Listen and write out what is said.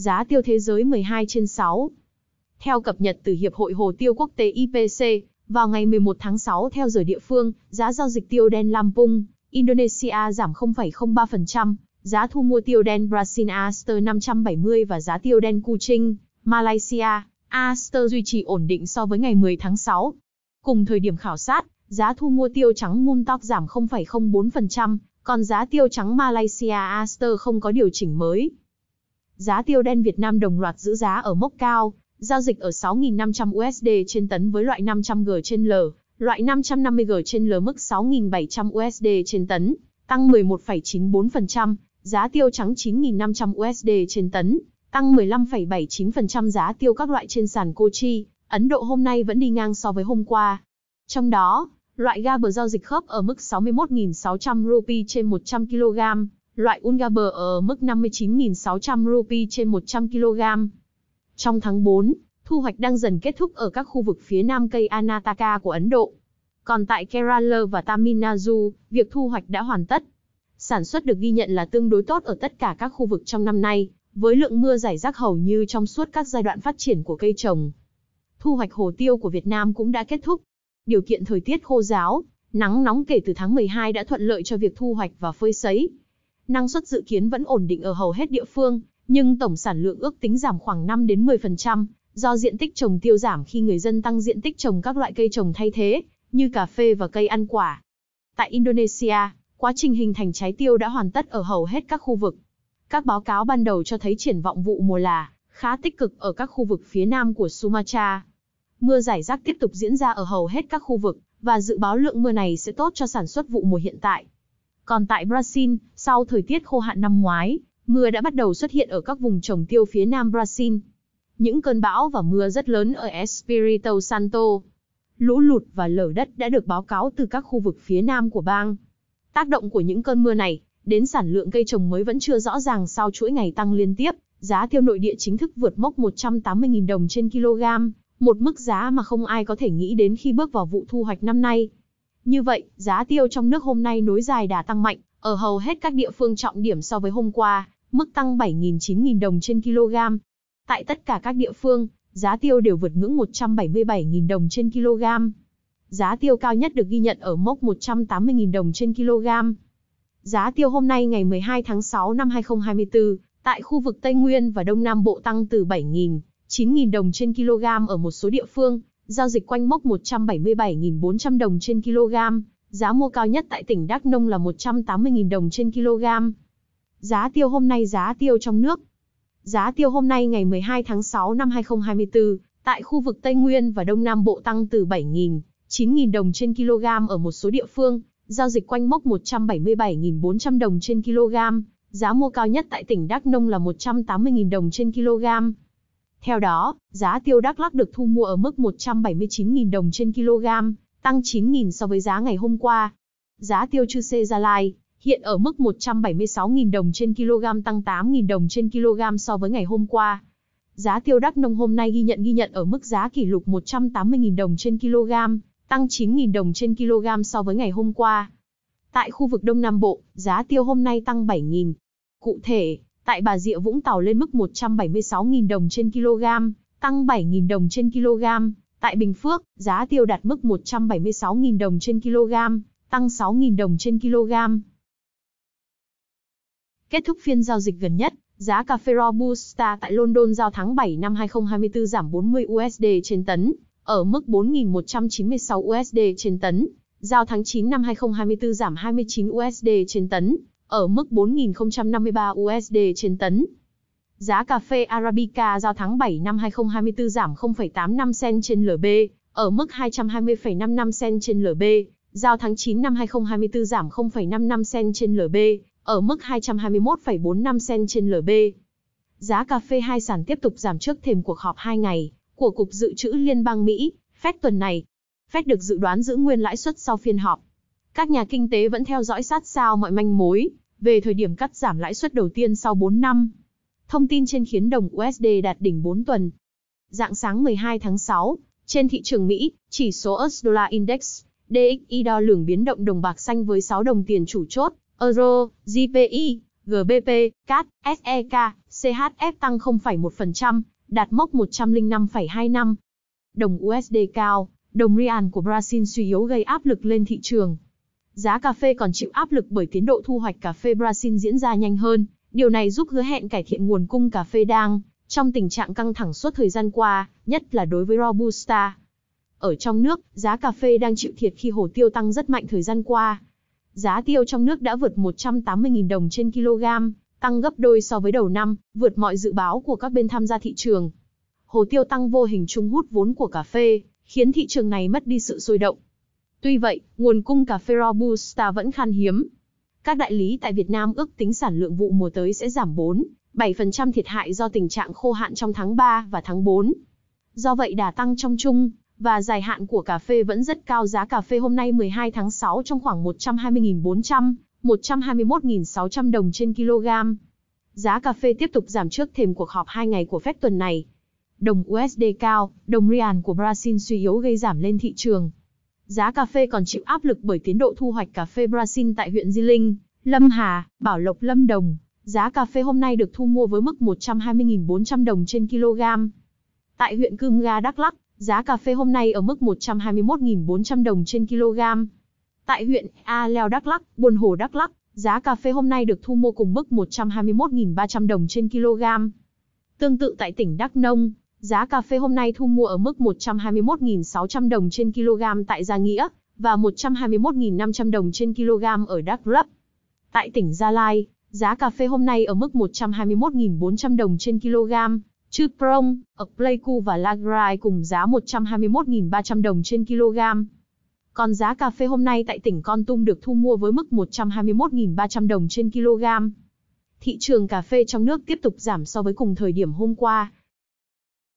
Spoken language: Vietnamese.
giá tiêu thế giới 12 trên 6. Theo cập nhật từ Hiệp hội Hồ tiêu Quốc tế IPC, vào ngày 11 tháng 6 theo giờ địa phương, giá giao dịch tiêu đen Lampung, Indonesia giảm 0,03%, giá thu mua tiêu đen Brazil Aster 570 và giá tiêu đen Kuching, Malaysia, Aster duy trì ổn định so với ngày 10 tháng 6. Cùng thời điểm khảo sát, giá thu mua tiêu trắng Muntok giảm 0,04%, còn giá tiêu trắng Malaysia Aster không có điều chỉnh mới. Giá tiêu đen Việt Nam đồng loạt giữ giá ở mốc cao, giao dịch ở 6.500 USD trên tấn với loại 500G trên L, loại 550G trên L mức 6.700 USD trên tấn, tăng 11,94%, giá tiêu trắng 9.500 USD trên tấn, tăng 15,79% giá tiêu các loại trên sàn Kochi, Ấn Độ hôm nay vẫn đi ngang so với hôm qua. Trong đó, loại ga bờ giao dịch khớp ở mức 61.600 rupee trên 100 kg, loại Ungaber ở mức 59.600 rupee trên 100 kg. Trong tháng 4, thu hoạch đang dần kết thúc ở các khu vực phía nam cây Anataka của Ấn Độ. Còn tại Kerala và Tamil Nadu, việc thu hoạch đã hoàn tất. Sản xuất được ghi nhận là tương đối tốt ở tất cả các khu vực trong năm nay, với lượng mưa giải rác hầu như trong suốt các giai đoạn phát triển của cây trồng. Thu hoạch hồ tiêu của Việt Nam cũng đã kết thúc. Điều kiện thời tiết khô giáo, nắng nóng kể từ tháng 12 đã thuận lợi cho việc thu hoạch và phơi sấy. Năng suất dự kiến vẫn ổn định ở hầu hết địa phương, nhưng tổng sản lượng ước tính giảm khoảng 5 đến 10%, do diện tích trồng tiêu giảm khi người dân tăng diện tích trồng các loại cây trồng thay thế, như cà phê và cây ăn quả. Tại Indonesia, quá trình hình thành trái tiêu đã hoàn tất ở hầu hết các khu vực. Các báo cáo ban đầu cho thấy triển vọng vụ mùa là khá tích cực ở các khu vực phía nam của Sumatra. Mưa giải rác tiếp tục diễn ra ở hầu hết các khu vực, và dự báo lượng mưa này sẽ tốt cho sản xuất vụ mùa hiện tại. Còn tại Brazil, sau thời tiết khô hạn năm ngoái, mưa đã bắt đầu xuất hiện ở các vùng trồng tiêu phía nam Brazil. Những cơn bão và mưa rất lớn ở Espírito Santo, lũ lụt và lở đất đã được báo cáo từ các khu vực phía nam của bang. Tác động của những cơn mưa này đến sản lượng cây trồng mới vẫn chưa rõ ràng sau chuỗi ngày tăng liên tiếp, giá tiêu nội địa chính thức vượt mốc 180.000 đồng trên kg, một mức giá mà không ai có thể nghĩ đến khi bước vào vụ thu hoạch năm nay. Như vậy, giá tiêu trong nước hôm nay nối dài đà tăng mạnh, ở hầu hết các địa phương trọng điểm so với hôm qua, mức tăng 7.000-9.000 đồng trên kg. Tại tất cả các địa phương, giá tiêu đều vượt ngưỡng 177.000 đồng trên kg. Giá tiêu cao nhất được ghi nhận ở mốc 180.000 đồng trên kg. Giá tiêu hôm nay ngày 12 tháng 6 năm 2024, tại khu vực Tây Nguyên và Đông Nam Bộ tăng từ 7.000, 9.000 đồng trên kg ở một số địa phương, giao dịch quanh mốc 177.400 đồng trên kg. Giá mua cao nhất tại tỉnh Đắk Nông là 180.000 đồng trên kg. Giá tiêu hôm nay giá tiêu trong nước. Giá tiêu hôm nay ngày 12 tháng 6 năm 2024, tại khu vực Tây Nguyên và Đông Nam Bộ tăng từ 7.000, 9.000 đồng trên kg ở một số địa phương, giao dịch quanh mốc 177.400 đồng trên kg. Giá mua cao nhất tại tỉnh Đắk Nông là 180.000 đồng trên kg. Theo đó, giá tiêu Đắk Lắk được thu mua ở mức 179.000 đồng trên kg, tăng 9.000 so với giá ngày hôm qua. Giá tiêu Chư Sê Gia Lai hiện ở mức 176.000 đồng trên kg tăng 8.000 đồng trên kg so với ngày hôm qua. Giá tiêu Đắk Nông hôm nay ghi nhận ghi nhận ở mức giá kỷ lục 180.000 đồng trên kg, tăng 9.000 đồng trên kg so với ngày hôm qua. Tại khu vực Đông Nam Bộ, giá tiêu hôm nay tăng 7.000. Cụ thể, tại Bà Rịa Vũng Tàu lên mức 176.000 đồng trên kg, tăng 7.000 đồng trên kg. Tại Bình Phước, giá tiêu đạt mức 176.000 đồng trên kg, tăng 6.000 đồng trên kg. Kết thúc phiên giao dịch gần nhất, giá cà phê Robusta tại London giao tháng 7 năm 2024 giảm 40 USD trên tấn, ở mức 4.196 USD trên tấn. Giao tháng 9 năm 2024 giảm 29 USD trên tấn, ở mức 4.053 USD trên tấn. Giá cà phê Arabica giao tháng 7 năm 2024 giảm 0,85 cent trên LB, ở mức 220,55 cent trên LB. Giao tháng 9 năm 2024 giảm 0,55 cent trên LB, ở mức 221,45 cent trên LB. Giá cà phê hai sản tiếp tục giảm trước thềm cuộc họp 2 ngày của Cục Dự trữ Liên bang Mỹ, Fed tuần này. Fed được dự đoán giữ nguyên lãi suất sau phiên họp. Các nhà kinh tế vẫn theo dõi sát sao mọi manh mối về thời điểm cắt giảm lãi suất đầu tiên sau 4 năm. Thông tin trên khiến đồng USD đạt đỉnh 4 tuần. Dạng sáng 12 tháng 6, trên thị trường Mỹ, chỉ số US Dollar Index, DXY đo lường biến động đồng bạc xanh với 6 đồng tiền chủ chốt, Euro, GPI, GBP, CAD, SEK, CHF tăng 0,1%, đạt mốc 105,25. Đồng USD cao, đồng Real của Brazil suy yếu gây áp lực lên thị trường. Giá cà phê còn chịu áp lực bởi tiến độ thu hoạch cà phê Brazil diễn ra nhanh hơn, điều này giúp hứa hẹn cải thiện nguồn cung cà phê đang trong tình trạng căng thẳng suốt thời gian qua, nhất là đối với Robusta. Ở trong nước, giá cà phê đang chịu thiệt khi hồ tiêu tăng rất mạnh thời gian qua. Giá tiêu trong nước đã vượt 180.000 đồng trên kg, tăng gấp đôi so với đầu năm, vượt mọi dự báo của các bên tham gia thị trường. Hồ tiêu tăng vô hình trung hút vốn của cà phê, khiến thị trường này mất đi sự sôi động. Tuy vậy, nguồn cung cà phê Robusta vẫn khan hiếm. Các đại lý tại Việt Nam ước tính sản lượng vụ mùa tới sẽ giảm 4, 7% thiệt hại do tình trạng khô hạn trong tháng 3 và tháng 4. Do vậy đà tăng trong chung và dài hạn của cà phê vẫn rất cao. Giá cà phê hôm nay 12 tháng 6 trong khoảng 120.400, 121.600 đồng trên kg. Giá cà phê tiếp tục giảm trước thềm cuộc họp 2 ngày của Fed tuần này. Đồng USD cao, đồng Real của Brazil suy yếu gây giảm lên thị trường. Giá cà phê còn chịu áp lực bởi tiến độ thu hoạch cà phê Brazil tại huyện Di Linh, Lâm Hà, Bảo Lộc Lâm Đồng. Giá cà phê hôm nay được thu mua với mức 120.400 đồng trên kg. Tại huyện Cương Ga Đắk Lắk, giá cà phê hôm nay ở mức 121.400 đồng trên kg. Tại huyện A Leo Đắk Lắk, Buôn Hồ Đắk Lắk, giá cà phê hôm nay được thu mua cùng mức 121.300 đồng trên kg. Tương tự tại tỉnh Đắk Nông, giá cà phê hôm nay thu mua ở mức 121.600 đồng trên kg tại Gia Nghĩa và 121.500 đồng trên kg ở Đắk Lắk. Tại tỉnh Gia Lai, giá cà phê hôm nay ở mức 121.400 đồng trên kg. Chư Prong, ở Pleiku và Lagrai cùng giá 121.300 đồng trên kg. Còn giá cà phê hôm nay tại tỉnh Con Tum được thu mua với mức 121.300 đồng trên kg. Thị trường cà phê trong nước tiếp tục giảm so với cùng thời điểm hôm qua,